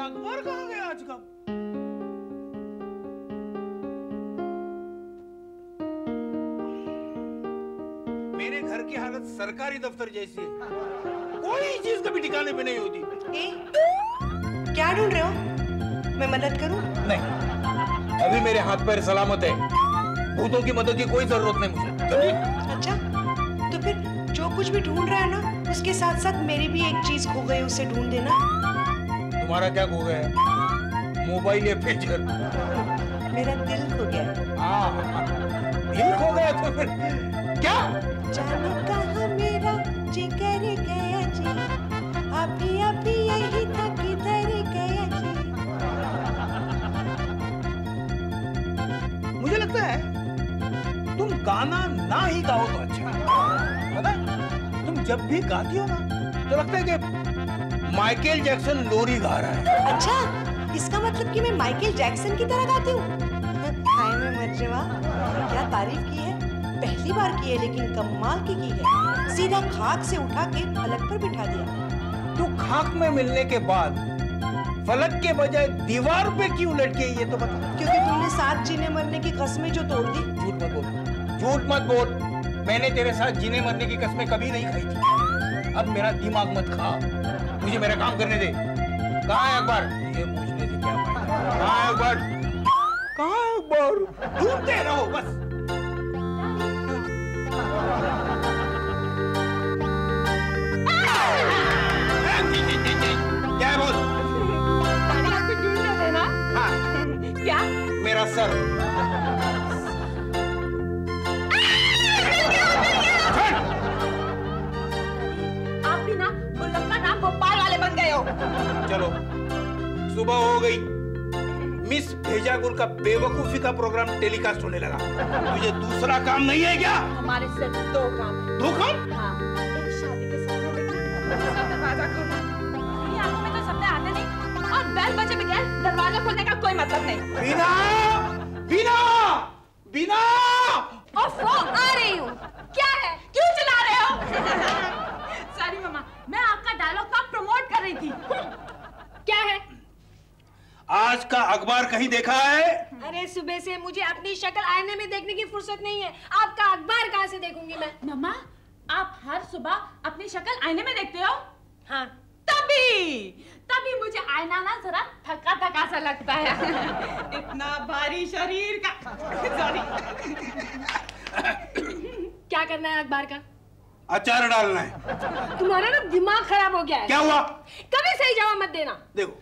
अखबार कहाँ गया आज का मेरे घर की हालत सरकारी दफ्तर जैसी है। कोई चीज़ कभी ठिकाने पे नहीं होती। ए, क्या ढूंढ रहे हो? मैं मदद करूँ? नहीं। अभी मेरे हाथ पैर सलामत है। भूतों की मदद की कोई ज़रूरत नहीं मुझे। अच्छा तो फिर जो कुछ भी ढूंढ रहा है ना उसके साथ साथ मेरी भी एक चीज़ खो गई उसे ढूंढ देना। तुम्हारा क्या खो गया है? मोबाइल या पेजर मेरा दिल खो गया है। दिल खो गया तो फिर क्या? जाने कहा मेरा जिगर गया जी। अभी अभी यही था किधर गया जी। मुझे लगता है तुम गाना ना ही गाओ तो अच्छा। है। पता तुम जब भी गाती हो ना तो लगता है कि माइकल जैक्सन लोरी गा रहा है। अच्छा इसका मतलब कि मैं माइकल जैक्सन की तरह गाती हूँ? हाय मैं मर्जवा क्या तारीफ़ की है? पहली बार की है लेकिन कमाल की की है। सीधा खाक से उठा के फलक पर बिठा दिया। तू खाक में मिलने के बाद फलक के बजाय दीवार पे क्यों लटके ये तो बता। क्योंकि तुमने साथ जीने मरने की कस्में जो तोड़ दी। झूठ मत बोल। झूठ मत बोल। मैंने तेरे साथ जीने मरने की कस्में कभी नहीं खाई थी। अब मेरा दिमाग मत खा। मुझे मेरा काम करने दे। कहाँ है अकबर? ये पूछने से क्या कहाँ है अकबर? कहाँ है अकबर? ढूंढते रहो, बस। क्या बोल? क्या मेरा सर। गए हो? चलो। सुबह हो गई। मिस भेजागुल का बेवकूफ़ी का प्रोग्राम टेलीकास्ट होने लगा। तुझे दूसरा काम नहीं है क्या? हमारे सिर्फ़ दो काम है। दो काम? हाँ। शादी के सपने देखना दूसरा दरवाज़ा खोलना मेरी आँखों में तो सपने आते नहीं। और बेल बजे बगैर दरवाज़ा खोलने का कोई मतलब नहीं। बिना! बिना! बिना! ओफो आ रही हूँ। क्या है? क्यों चला रहे हो? सॉरी मामा मैं आपका डायलॉग का प्रमोट कर रही थी। क्या है? आज का अखबार कहीं देखा है? अरे सुबह से मुझे अपनी शक्ल आईने में देखने की फुर्सत नहीं है। आपका अखबार कहाँ से देखूँगी मैं? मामा आप हर सुबह अपनी शक्ल आईने में देखते हो? हाँ। तभी! तभी मुझे आईना ना जरा थका थका सा लगता है। इतना भारी शरीर का सॉरी क्या करना है अखबार का? अचार डालना है। तुम्हारा ना दिमाग खराब हो गया है। क्या हुआ? कभी सही जवाब मत देना। देखो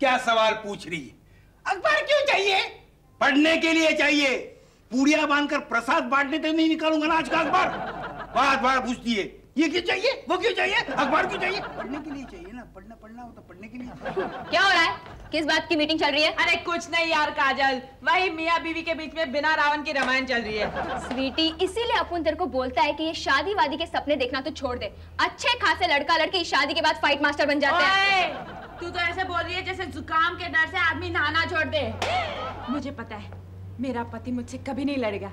क्या सवाल पूछ रही है? अखबार क्यों चाहिए? पढ़ने के लिए चाहिए। पूड़िया बांधकर प्रसाद बांटने तक नहीं निकालूँगा ना आज का अखबार। बात बात पूछती है ये क्यों चाहिए? वो क्यों चाहिए? अखबार क्यों चाहिए? पढ़ने के लिए चाहिए ना पढ़ना पढ़ना हो तो पढ़ने के लिए। क्या हो रहा है? किस बात की मीटिंग चल रही है? अरे कुछ नहीं यार काजल। वही मियाँ बीवी के बीच में बिना रावण की रामायण चल रही है। स्वीटी इसीलिए अपुन तेरे को बोलता है कि ये शादी वादी के सपने देखना तो छोड़ दे। अच्छे खासे लड़का लड़की शादी के बाद फाइट मास्टर बन जाते हैं। तू तो ऐसे बोल रही है जैसे जुकाम के डर से आदमी नहाना छोड़ दे। मुझे पता है मेरा पति मुझसे कभी नहीं लड़ेगा।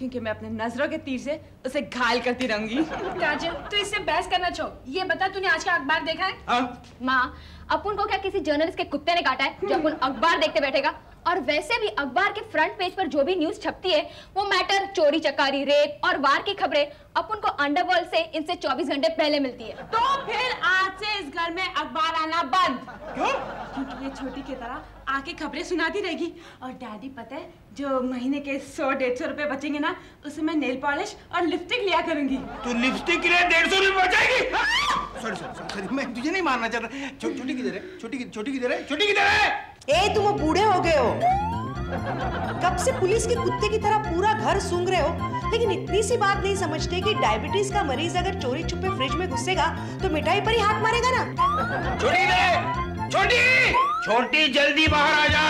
क्योंकि मैं अपने नज़रों के तीर से उसे घायल करती रहूँगी। काजल तू इससे बहस करना चाहो। ये बता तूने आज का अखबार देखा है? हाँ? माँ अपुन को क्या किसी जर्नलिस्ट के कुत्ते ने काटा है जो अपुन अखबार देखते बैठेगा? और वैसे भी अखबार के फ्रंट पेज पर जो भी न्यूज़ छपती है वो मैटर चोरी चकारी रेप और वार की खबरें अपुन को अंडरवर्ल्ड से इनसे 24 घंटे पहले मिलती है। तो फिर आज से इस घर में अखबार आना बंद। क्यों? क्योंकि ये छोटी की तरह आके खबरें सुनाती रहेगी। और डैडी पता है जो महीने के सौ डेढ़ सौ रुपए बचेंगे ना उससे मैं नेल पॉलिश और लिपस्टिक लिया करूँगी। तू लिपस्टिक के लिए डेढ़ सौ रुपये बचाएगी? सॉरी सॉरी सॉरी मैं तुझे नहीं मारना चाहता छो, छोटी किधर है छोटी की- छोटी किधर है छोटी किधर है ए तुम बूढ़े हो गए हो। कब से पुलिस के कुत्ते की तरह पूरा घर सूंघ रहे हो? लेकिन इतनी सी बात नहीं समझते कि डायबिटीज़ का मरीज़ अगर चोरी छुपे फ्रिज में घुसेगा तो मिठाई पर ही हाथ मारेगा ना? है छोटी छोटी जल्दी बाहर आ जा।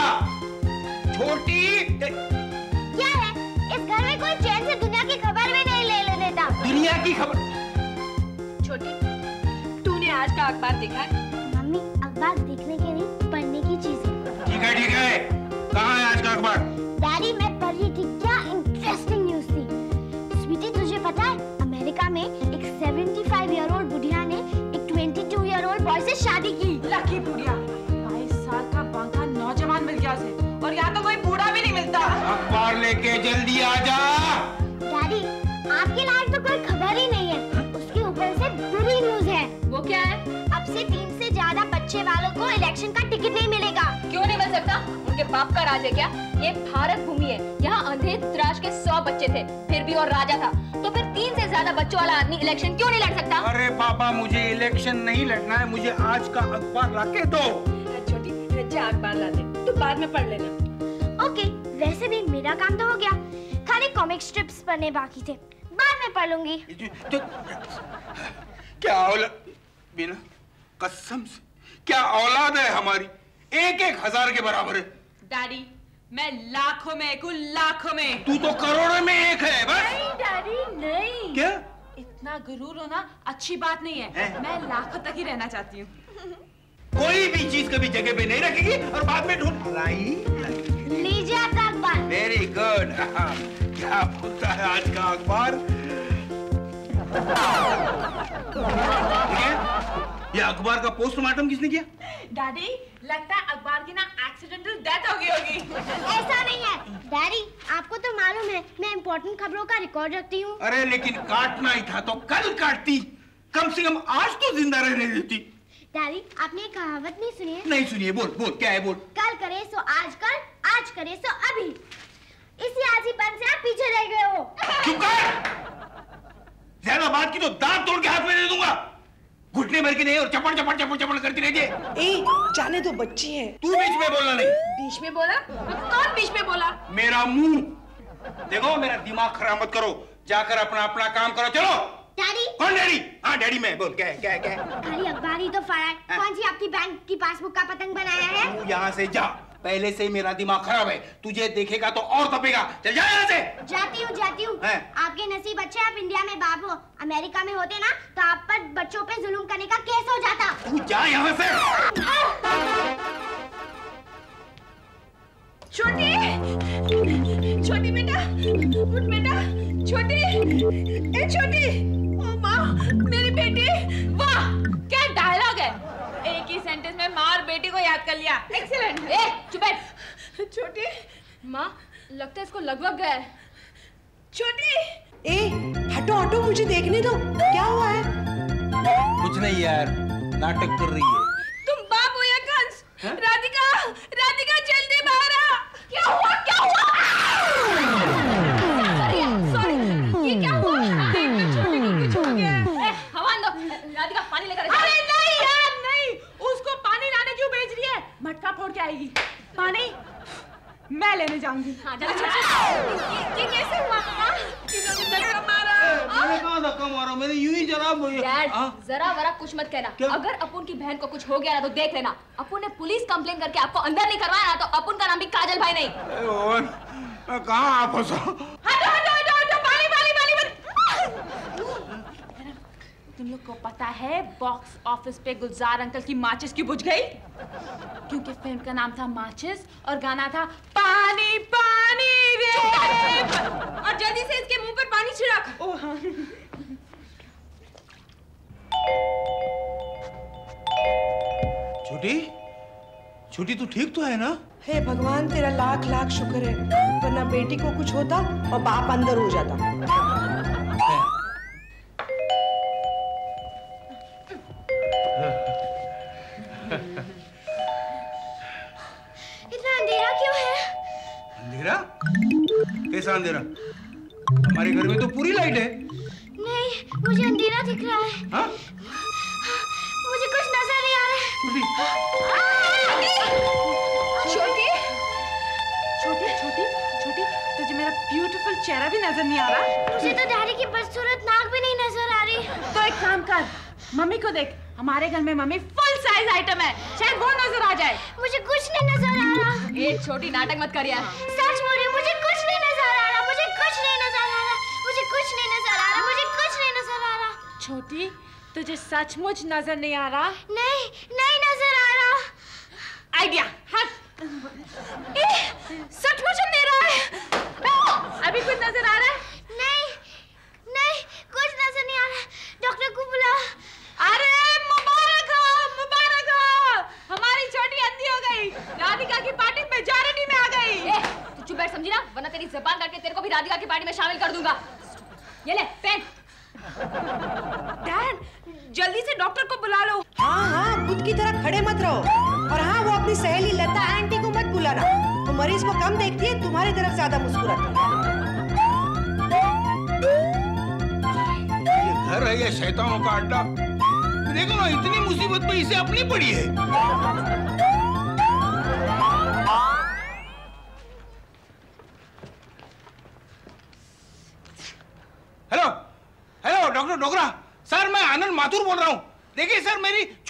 छोटी क्या है? इस घर में कोई चैन से दुनिया की खबर भी नहीं ले ले देता दुनिया की खबर। छोटी तूने आज का अखबार देखा है? मम्मी अखबार देखने के नहीं पढ़ने की चीज़ है। ठीक है ठीक है। कहाँ है आज का अखबार? डैडी मैं 75 ईयर ओल्ड बुढ़िया ने एक 22 ईयर ओल्ड बॉय से शादी की लकी बुढ़िया बाईस साल वजह से और यहाँ तो कोई बूढ़ा भी नहीं मिलता अखबार लेके जल्दी आ जा डैडी आपके लायक तो कोई खबर ही नहीं है उसके ऊपर से बुरी न्यूज़ है वो क्या है अब से तीन से ज़्यादा बच्चे वालों को इलेक्शन का टिकट नहीं क्यों नहीं मिल सकता? उनके बाप का राज है क्या? ये भारत भूमि है। यहाँ अंधे त्राश के सौ बच्चे थे फिर भी और राजा था। तो फिर तीन से ज़्यादा बच्चों वाला आदमी इलेक्शन क्यों नहीं लड़ सकता? अरे पापा मुझे इलेक्शन नहीं लड़ना है मुझे आज का अखबार लाके दो। छोटी अखबार ला दे। तू बाद में पढ़ लेना। ओके वैसे भी मेरा काम तो हो गया। खाली कॉमिक स्ट्रिप्स पढ़ने बाकी थे। बाद में पढ़ लूँगी। तो- क्या औलाद बिना कसम से क्या औलाद है हमारी? एक एक हज़ार के बराबर। है डैडी मैं लाखों में एक लाखों में। तू तो करोड़ों में एक है बस। नहीं डैडी नहीं। क्या? इतना गुरूर होना अच्छी बात नहीं है। हैं? मैं लाखों तक ही रहना चाहती हूँ। कोई भी चीज़ कभी जगह पे नहीं रखेगी और बाद में ढूंढ लाई लीजिए आपका अखबार। वेरी गुड क्या बोलता है आज का अखबार? ठीक है? ये अखबार का पोस्टमार्टम किसने किया? डैडी लगता है अखबार की ना एक्सीडेंटल डेथ हो गई होगी। ऐसा नहीं है। डैडी आपको तो मालूम है मैं इम्पोर्टेंट खबरों का रिकॉर्ड रखती हूँ। अरे लेकिन काटना ही था तो कल काटती। कम से कम आज तो ज़िंदा रहने देती। डैडी आपने एक कहावत नहीं सुनी है? नहीं सुनिए बोल बोल क्या है बोल? कल करे सो आज कर आज करे सो अभी। इसी आजीपन से आप पीछे रह गए हो। चुप कर! ज़्यादा बात की तो दांत तोड़ के हाथ में दे दूँगा। घुटने भर के नहीं और चपड़ चपड़ चपड़ चपड़ करती रहती है ए जाने दो बच्ची है। तू बीच में बोलना नहीं। बीच में बोला? कौन बीच में बोला? मेरा मुँह। देखो मेरा दिमाग खराब मत करो। जाकर अपना अपना काम करो। चलो। डैडी? कौन डैडी? हाँ डैडी मैं। बोल क्या क्या क्या खाली अखबार ही तो फड़ा है हाँ। कौन सी आपकी बैंक की पासबुक का पतंग बनाया है? तू यहाँ से जा। पहले से ही मेरा दिमाग खराब है। तुझे देखेगा तो और तपेगा। चल जा यहाँ से। जाती हूँ जाती हूँ। आपके नसीब अच्छे आप इंडिया में बाप हो। अमेरिका में होते ना तो आप पर बच्चों पे जुल्म करने का केस हो जाता। तू जा यहाँ से। छोटी छोटी बेटा उठ बेटा छोटी। ए छोटी ओ माँ मेरी बेटी वाह क्या सेंटेंस में माँ और बेटी को याद कर लिया। एक्सीलेंट ए चुप बैठ। छोटी। माँ लगता है इसको लगभग गया है। छोटी। ए हटो हटो मुझे देखने दो। क्या हुआ है? कुछ नहीं यार नाटक कर रही है। लेने जाऊँगी। हाँ जल्दी चल, चल। ये, ये कैसे हुआ मामा? किन्होंने धक्का मारा मैंने कहा धक्का मारा? मैंने यूँ ही जरा? जरा वरा कुछ मत कहना। क्या? अगर अपुन की बहन को कुछ हो गया ना तो देख लेना। अपुन ने पुलिस कंप्लेन करके आपको अंदर नहीं करवाया ना तो अपुन का नाम भी काजल भाई नहीं। कहाँ आप फंसा हटो हटो हटो हटो पानी पानी पानी पानी तुम लोग को पता है बॉक्स ऑफ़िस पे गुलजार अंकल की माचिस क्यों बुझ गई? क्योंकि फ़िल्म का नाम था माचिस और गाना था पानी पानी रे। और जल्दी से इसके मुँह पर पानी छिड़क। ओ हाँ। छोटी छोटी तू ठीक तो है ना? हे भगवान तेरा लाख लाख शुक्र है वरना बेटी को कुछ होता और बाप अंदर हो जाता। अंधेरा कैसा अंधेरा। हमारे घर में तो पूरी लाइट है। नहीं मुझे अंधेरा दिख रहा है। हाँ? मुझे कुछ नज़र नहीं आ रहा छोटी, है छोटी छोटी छोटी छोटी तुझे मेरा ब्यूटीफुल चेहरा भी नज़र नहीं आ रहा? मुझे तो डैडी की बदसूरत नाक भी नहीं नज़र आ रही। तो एक काम कर मम्मी को देख हमारे घर में मम्मी फुल साइज़ आइटम है। शायद वो नज़र आ जाए। मुझे कुछ नहीं नज़र आ रहा। ए छोटी नाटक मत कर छोटी तुझे सचमुच नज़र नहीं आ रहा? नहीं नहीं नज़र आ रहा। आइडिया हट। सचमुच अंधेरा है। अभी कुछ नज़र आ रहा है? नहीं नहीं कुछ नज़र नहीं आ रहा। डॉक्टर को बुला। अरे मुबारक हो मुबारक हो। हमारी छोटी अंधी हो गई। राधिका की पार्टी में आ गई। चुप बैठ समझी ना? वरना तेरी जबान काट के तेरे को भी राधिका की पार्टी में शामिल कर दूँगा। ये ले पेन। डैड जल्दी से डॉक्टर को बुला लो। हाँ हाँ बुद्ध की तरह खड़े मत रहो। और हाँ वो अपनी सहेली लता आंटी को मत बुलाना वो मरीज़ को कम देखती है तुम्हारी तरफ़ ज़्यादा मुस्कुराती है। ये घर है या शैतानों का अड्डा। देखो ना इतनी मुसीबत में इसे अपनी पड़ी है।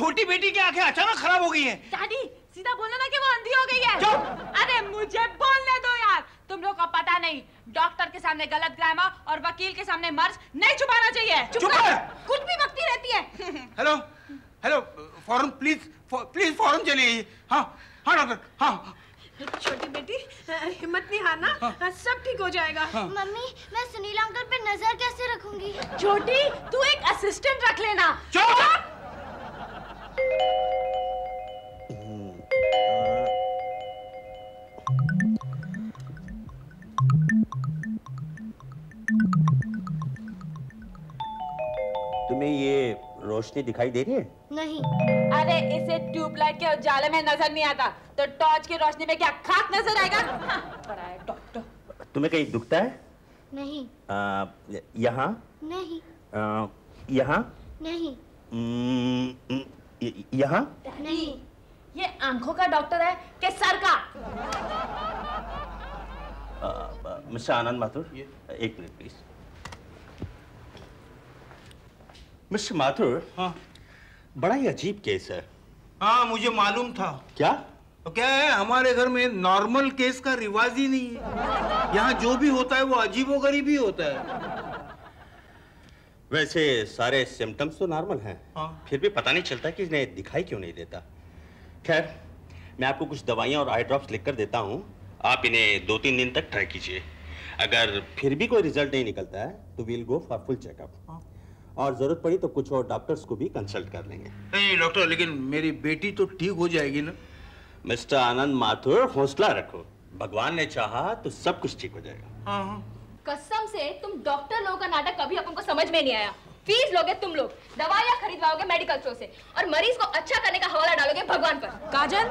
छोटी बेटी की आँखें अचानक खराब हो गई हैं। डैडी सीधा बोलना ना कि वो अंधी हो गई है। चुप! अरे मुझे बोलने दो यार। तुम लोग को पता नहीं डॉक्टर के सामने गलत ग्रामर और वकील के सामने मर्ज नहीं छुपाना चाहिए। चुप कर! कुछ भी बकती रहती है। हेलो हेलो फ़ौरन प्लीज़ प्लीज़ फ़ौरन चलिए। हाँ हाँ डॉक्टर हाँ। छोटी बेटी हिम्मत नहीं हारना। हाँ। सब ठीक हो जाएगा। हाँ। मम्मी मैं सुनील अंकल पे नज़र कैसे रखूँगी? छोटी तू एक असिस्टेंट रख लेना। चुप। तुम्हें ये रोशनी दिखाई दे रही है? नहीं। अरे इसे ट्यूबलाइट के उजाले में नज़र नहीं आता। तो टॉर्च की रोशनी में क्या खाक नज़र आएगा? बड़ा डॉक्टर। तुम्हें कहीं दुखता है? नहीं। आ, यहाँ? नहीं। आ, यहाँ? नहीं। यहाँ? नहीं ये आँखों का डॉक्टर है कि सर का? मिस्टर आनंद माथुर एक मिनट प्लीज़ मिस्टर माथुर हाँ। बड़ा ही अजीब केस है। हाँ मुझे मालूम था। क्या? तो क्या है हमारे घर में नॉर्मल केस का रिवाज ही नहीं है। यहाँ जो भी होता है वो अजीबोगरीब ही होता है। वैसे सारे सिम्टम्स तो नॉर्मल हैं। हाँ। फिर भी पता नहीं चलता कि इन्हें दिखाई क्यों नहीं देता। खैर मैं आपको कुछ दवाइयाँ और आई ड्रॉप्स लिख कर देता हूँ। आप इन्हें दो तीन दिन तक ट्राई कीजिए। अगर फिर भी कोई रिज़ल्ट नहीं निकलता है तो we'll go for full checkup और ज़रूरत पड़ी तो कुछ और डॉक्टर्स को भी कंसल्ट कर लेंगे। नहीं डॉक्टर लेकिन मेरी बेटी तो ठीक हो जाएगी ना। मिस्टर आनंद माथुर हौसला रखो। भगवान ने चाहा तो सब कुछ ठीक हो जाएगा। हाँ हाँ। कसम से तुम डॉक्टर लोगों का नाटक कभी अपन को समझ में नहीं आया। फ़ीस लोगे तुम लोग दवाइयाँ खरीदवाओगे मेडिकल स्टोर से और मरीज़ को अच्छा करने का हवाला डालोगे भगवान पर। काजल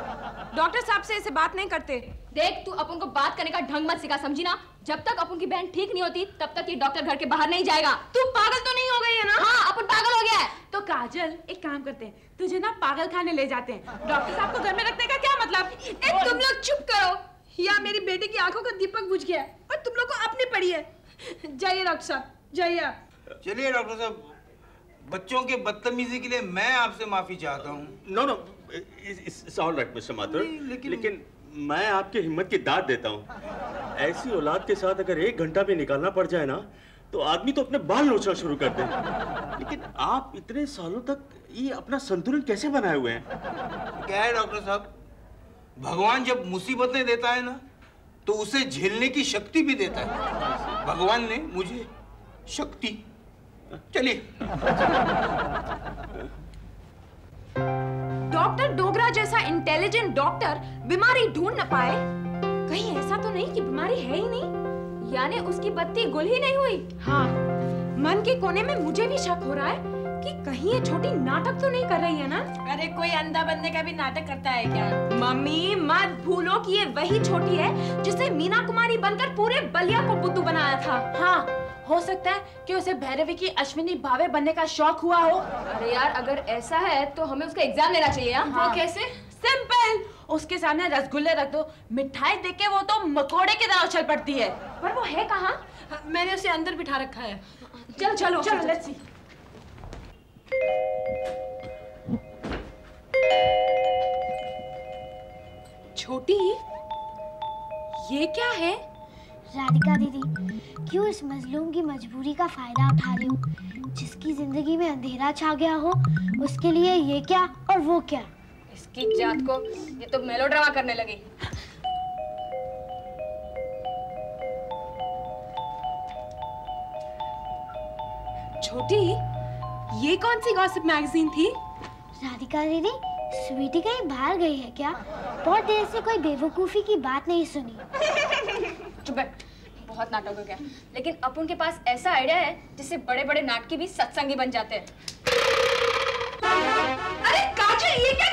डॉक्टर साहब से ऐसे बात नहीं करते। देख तू अपन को बात करने का ढंग मत सिखा समझी ना? जब तक अपन की बहन ठीक नहीं होती तब तक ये डॉक्टर घर के बाहर नहीं जाएगा। तू पागल तो नहीं हो गई है ना? हाँ अपन पागल हो गया है। तो काजल एक काम करते हैं तुझे ना पागल खाने ले जाते हैं। डॉक्टर साहब को घर में रखने का क्या मतलब? तुम लोग चुप करो। या मेरी बेटी की आँखों का दीपक बुझ गया है और तुम लोग को अपनी पड़ी है। जाइए डॉक्टर साहब जाइए आप। चलिए डॉक्टर साहब बच्चों के बदतमीजी के लिए मैं आपसे माफ़ी चाहता हूँ। No no it's all right mister Mathur लेकिन- लेकिन मैं आपकी हिम्मत की दाद देता हूँ। ऐसी औलाद के साथ अगर एक घंटा भी निकालना पड़ जाए ना तो आदमी तो अपने बाल नोचना शुरू कर दे। लेकिन आप इतने सालों तक ये अपना संतुलन कैसे बनाए हुए हैं? क्या है डॉक्टर साहब? भगवान जब मुसीबतें देता है ना तो उसे झेलने की शक्ति भी देता है। भगवान ने मुझे शक्ति। चलिए। डॉक्टर डोगरा जैसा इंटेलिजेंट डॉक्टर बीमारी ढूंढ न पाए। कहीं ऐसा तो नहीं कि बीमारी है ही नहीं। यानी उसकी बत्ती गुल ही नहीं हुई। हाँ मन के कोने में मुझे भी शक हो रहा है। कि कहीं ये छोटी नाटक तो नहीं कर रही है ना? अरे कोई अंधा बंदे का भी नाटक करता है क्या? मम्मी मत भूलो कि ये वही छोटी है जिसने मीना कुमारी बनकर पूरे बलिया को बुद्धू बनाया था। हाँ हो सकता है कि उसे भैरवी की अश्विनी भावे बनने का शौक हुआ हो। अरे यार अगर ऐसा है तो हमें उसका एग्ज़ाम लेना चाहिए हाँ? वो कैसे? सिंपल उसके सामने रसगुल्ले रख दो। मिठाई देख के वो तो मकोड़े की तरह उछल पड़ती है। पर वो है कहाँ? मैंने उसे अंदर बिठा रखा है। चलो चलो। चलो लेट्स सी छोटी ये क्या है? राधिका दीदी क्यों इस मजलूम की मजबूरी का फ़ायदा उठा रही हूँ? जिसकी ज़िंदगी में अंधेरा छा गया हो उसके लिए ये क्या और वो क्या? इसकी जात को ये तो मेलोड्रामा करने लगी। छोटी ये कौन सी गॉसिप मैगजीन थी? राधिका दीदी स्वीटी कहीं बाहर गई है क्या? बहुत देर से कोई बेवकूफ़ी की बात नहीं सुनी। चुप बहुत नाटक हो गया। लेकिन अपन के पास ऐसा आइडिया है जिससे बड़े बड़े नाटकी भी सत्संगी बन जाते हैं। अरे काजल ये क्या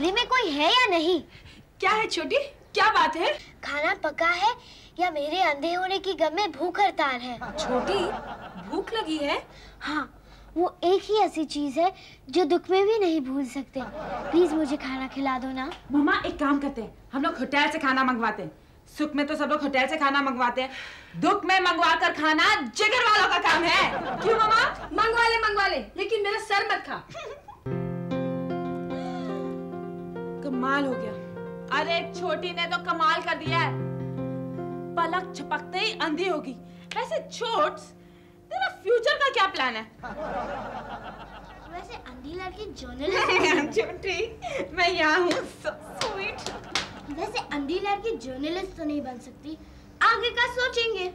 कमरे में कोई है या नहीं? क्या है छोटी? क्या बात है? खाना पका है या मेरे अंधे होने की गम में भूख हड़ताल है? छोटी भूख लगी है? हाँ वो एक ही ऐसी चीज़ है जो दुख में भी नहीं भूल सकते। प्लीज़ मुझे खाना खिला दो ना। मम्मा एक काम करते हैं। हम लोग होटल से खाना मंगवाते हैं। सुख में तो सब लोग होटल से खाना मंगवाते हैं। दुख में मंगवा कर खाना जिगर वालों का काम है। क्यों मामा मंगवा ले मंगवा ले। लेकिन मेरा सर मत खा। कमाल हो गया। अरे छोटी ने तो कमाल कर दिया है। पलक झपकते ही अंधी होगी। वैसे छोट्स तेरा फ्यूचर का क्या प्लान है? वैसे अंधी लड़की जर्नलिस्ट छोटी मैं यहाँ हूँ स्वीट वैसे अंधी लड़की जर्नलिस्ट तो नहीं बन सकती। आगे का सोचेंगे।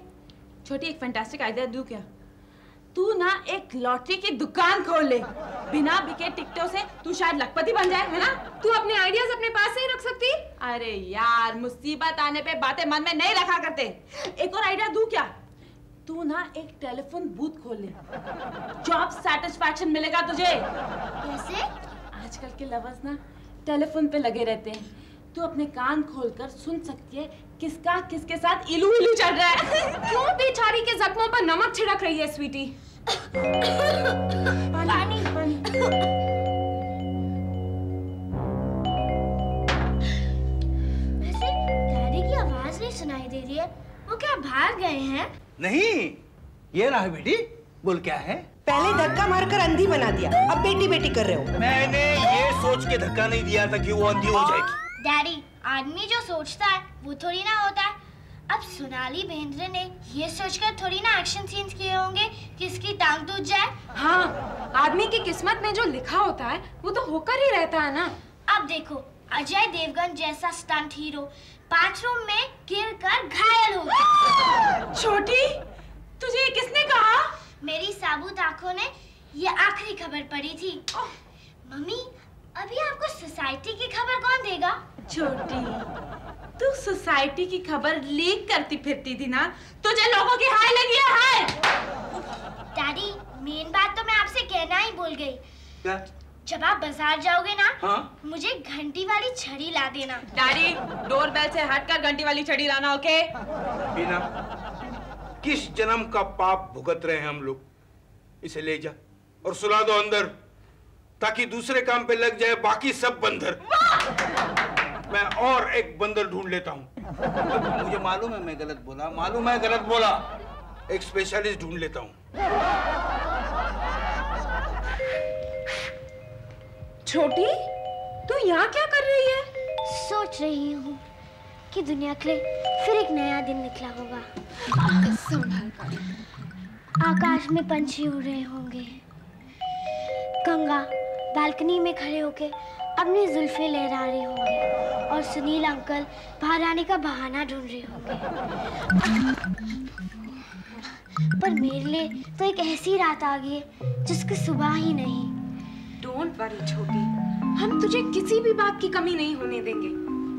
छोटी एक फैंटास्टिक आइडिया दूँ क्या? तू ना एक लॉटरी की दुकान खोल ले। बिना बिके टिकटों से तू शायद लखपति बन जाए है ना? तू अपने आइडियाज़ अपने पास ही रख सकती? अरे यार मुसीबत आने पे बातें मन में नहीं रखा करते। एक और आइडिया दू क्या? तू ना एक टेलीफोन बूथ खोल ले। जॉब सेटिस्फेक्शन मिलेगा तुझे। कैसे? आजकल के लवर्स ना टेलीफोन पे लगे रहते हैं। तू अपने कान खोलकर सुन सकती है किसका किसके साथ इलू इलू चल रहा है। क्यों बेचारी के जख्मों पर नमक छिड़क रही है स्वीटी पानी पानी। आवाज़ नहीं सुनाई दे रही है। वो क्या भाग गए हैं? नहीं ये रहा बेटी बोल क्या है? पहले धक्का मारकर अंधी बना दिया। अब बेटी बेटी कर रहे हो। मैंने ये सोच के धक्का नहीं दिया था कि वो अंधी हो जाएगी। डैडी आदमी जो सोचता है वो थोड़ी ना होता है। अब सोनाली बेंद्रे ने ये सोचकर थोड़ी ना एक्शन सीन्स किए होंगे कि इसकी टांग टूट जाए। हाँ आदमी की किस्मत में जो लिखा होता है वो तो होकर ही रहता है ना। अब देखो अजय देवगन जैसा स्टंट हीरो बाथरूम में गिर कर घायल हो गया। छोटी तुझे ये किसने कहा? मेरी साबुत आँखों ने ये आखिरी खबर पड़ी थी। मम्मी अभी आपको सोसाइटी की खबर कौन देगा? छोटी तू सोसाइटी की खबर लीक करती फिरती थी ना तुझे लोगों की हाय लगी है हाय। डैडी मेन बात तो मैं आपसे कहना ही भूल गई। क्या? जब आप बाज़ार जाओगे ना हाँ? मुझे घंटी वाली छड़ी ला देना। डैडी डोर बेल से हटकर घंटी वाली छड़ी लाना ओके बीना किस जन्म का पाप भुगत रहे हैं हम लोग? इसे ले जा और सुला दो अंदर ताकि दूसरे काम पे लग जाए बाकी सब बंदर मैं और एक बंदर ढूंढ लेता हूँ। मुझे मालूम है मैं गलत बोला मालूम है गलत बोला। एक स्पेशलिस्ट ढूंढ लेता हूँ। छोटी तू यहाँ क्या कर रही है? सोच रही हूँ कि दुनिया के लिए फिर एक नया दिन निकला होगा। आकाश में पंछी उड़ रहे होंगे। गंगा बालकनी में खड़े होके अपनी जुल्फे लहरा रहे होंगे और सुनील अंकल बाहर आने का बहाना ढूंढ रहे होंगे। पर मेरे लिए तो एक ऐसी रात आ गई है जिसकी सुबह ही नहीं। डोंट वरी छोटी। हम तुझे किसी भी बात की कमी नहीं होने देंगे।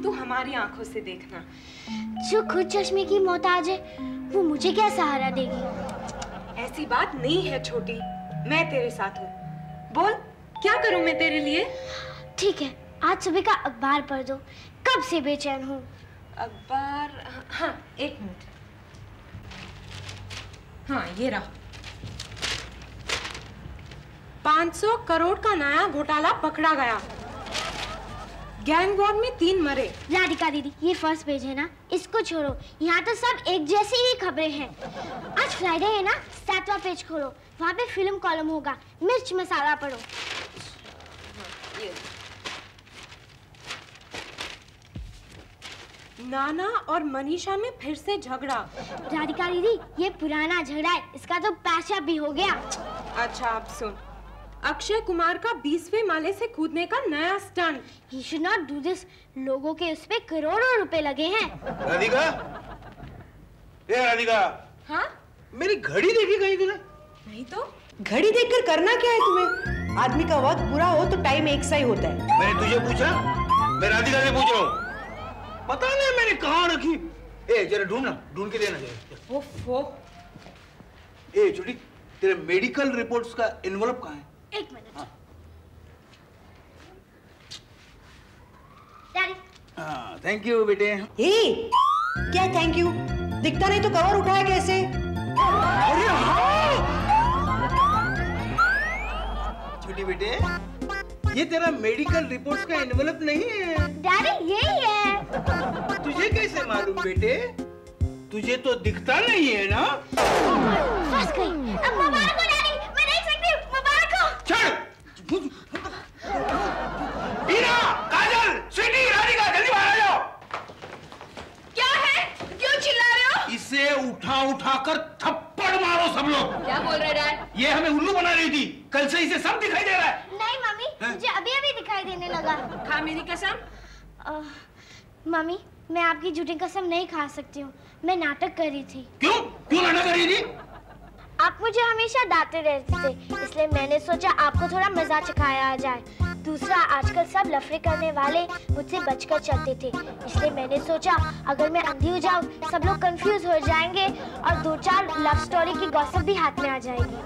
तू हमारी आँखों से देखना। जो खुद चश्मे की मोहताज है वो मुझे क्या सहारा देगी? ऐसी बात नहीं है छोटी। मैं तेरे साथ हूँ। बोल क्या करूँ मैं तेरे लिए? ठीक है आज सुबह का अखबार पढ़ दो। कब से बेचैन हूँ? अखबार हाँ एक मिनट। हाँ ये रहा। 500 करोड़ का नया घोटाला पकड़ा गया। गैंग वॉर में तीन मरे। राधिका दीदी ये फ़र्स्ट पेज है ना? इसको छोड़ो। यहाँ तो सब एक जैसी ही खबरें हैं। आज फ्राइडे है ना? सातवां पेज खोलो। वहाँ पे फ़िल्म कॉलम होगा। मिर्च मसाला पढ़ो। नाना और मनीषा में फिर से झगड़ा। राधिका दीदी ये पुराना झगड़ा है इसका तो पैसा भी हो गया। अच्छा आप सुन। अक्षय कुमार का बीसवें माले से कूदने का नया stunt he should not do this लोगों के उस पे करोड़ों रुपए लगे हैं। राधिका? ए राधिका। हाँ? मेरी घड़ी देखी कहीं तूने? नहीं तो? घड़ी देखकर करना क्या है तुम्हें? आदमी का वक्त पूरा हो तो टाइम एक सा ही होता है। मैंने तुझे पूछा मैं राधिका से पूछ रहा हूँ। पता नहीं मैंने कहाँ रखी। ए जरा ढूंढना ढूंढ के देना जरा ओफो। ए छोटी तेरे मेडिकल रिपोर्ट्स का एनवलप कहाँ है? एक मिनट। डैडी। हाँ थैंक यू बेटे। ए क्या थैंक यू दिखता नहीं तो कवर उठाया कैसे? अरे हाँ। छोटी बेटे ये तेरा मेडिकल रिपोर्ट्स का एनवलप नहीं है। डैडी यही है। तुझे कैसे मालूम बेटे? तुझे तो दिखता नहीं है ना फंस गई अब मुबारक हो डैडी मैं देख सकती हूँ मुबारक हो चल हीरा काजल स्वीटी राधिका जल्दी बाहर आ जाओ क्या है क्यों चिल्ला रहे हो इसे उठा उठा कर थप्पड़ मारो सब लोग क्या बोल रहे डैड ये हमें उल्लू बना रही थी कल से इसे सब दिखाई दे रहा है नहीं मम्मी मुझे अभी अभी दिखाई देने लगा खा मेरी कसम अह, मम्मी मैं आपकी झूठी कसम नहीं खा सकती हूँ। मैं नाटक कर रही थी। क्यों? क्यों नाटक कर रही थी? आप मुझे हमेशा डांटते रहते थे इसलिए मैंने सोचा आपको थोड़ा मज़ा चखाया जाए। दूसरा आजकल सब लफड़े करने वाले मुझसे बचकर चलते थे। इसलिए मैंने सोचा अगर मैं अंधी हो जाऊँ सब लोग कंफ्यूज हो जाएँगे और दो चार लव स्टोरी की गॉसिप भी हाथ में आ जाएगी।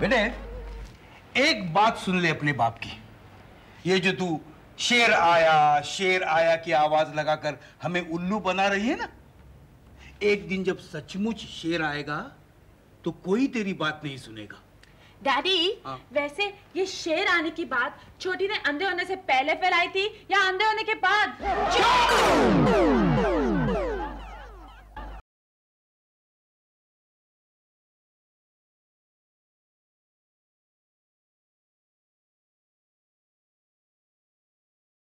बेटे एक बात सुन ले अपने बाप की। ये जो तू शेर आया शेर आया की आवाज़ लगाकर हमें उल्लू बना रही है ना? एक दिन जब सचमुच शेर आएगा तो कोई तेरी बात नहीं सुनेगा। डैडी हाँ। वैसे ये शेर आने की बात छोटी ने अंधे होने से पहले फैलाई थी या अंधे होने के बाद?